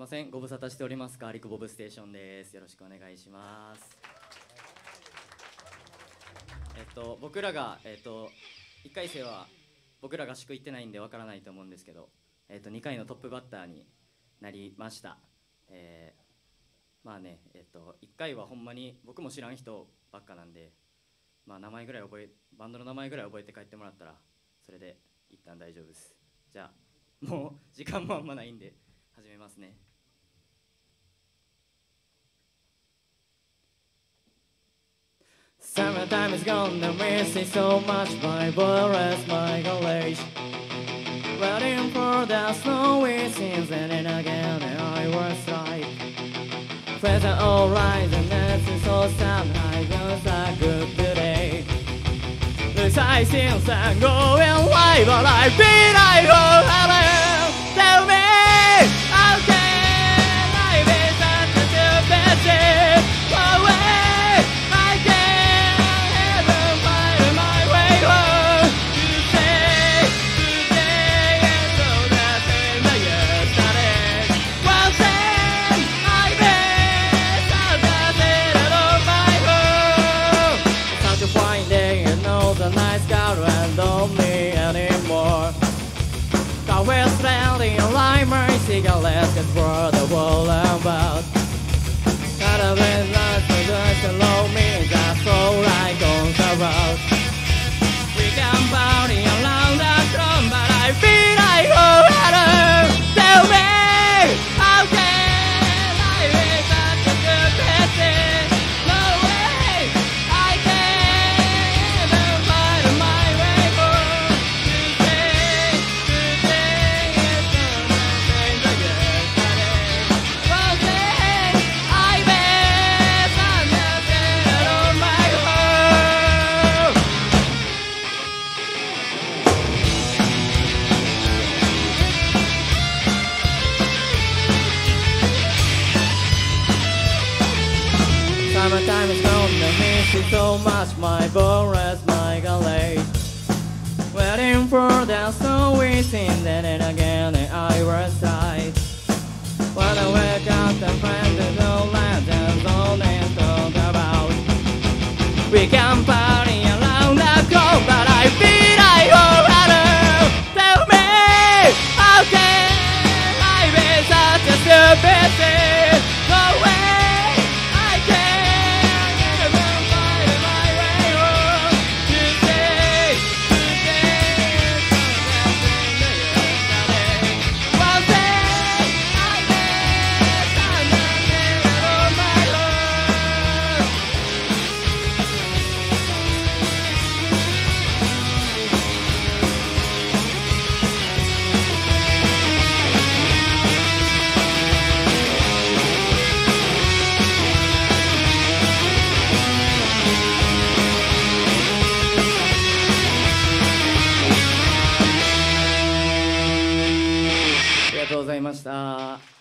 ません。ご無沙汰しております。ガーリックボブステーションです。よろしくお願いします。えっと僕らがえっと1回生は僕ら合宿行ってないんでわからないと思うんですけどえっと2回のトップバッターになりました。えーまあねえっと1回はほんまに僕も知らん人ばっかなんでまあ名前ぐらい覚えバンドの名前ぐらい覚えて帰ってもらったらそれで一旦大丈夫です。じゃあもう時間もあんまないんで始めますね。Summertime is gone, I'm missing so much My forest, my college Waiting for the snowy season And again I was right Friends are alright and that's so sad I guess a good today. The sightseeing are going live But I feel I We're standing in line, my cigarettes get for the world. About of Summertime is gone, I miss you so much, my forest, my college. Waiting for the snowy scene, then and again and I was tight. When I wake up, the friends is all that there's they talk about. We can party ました。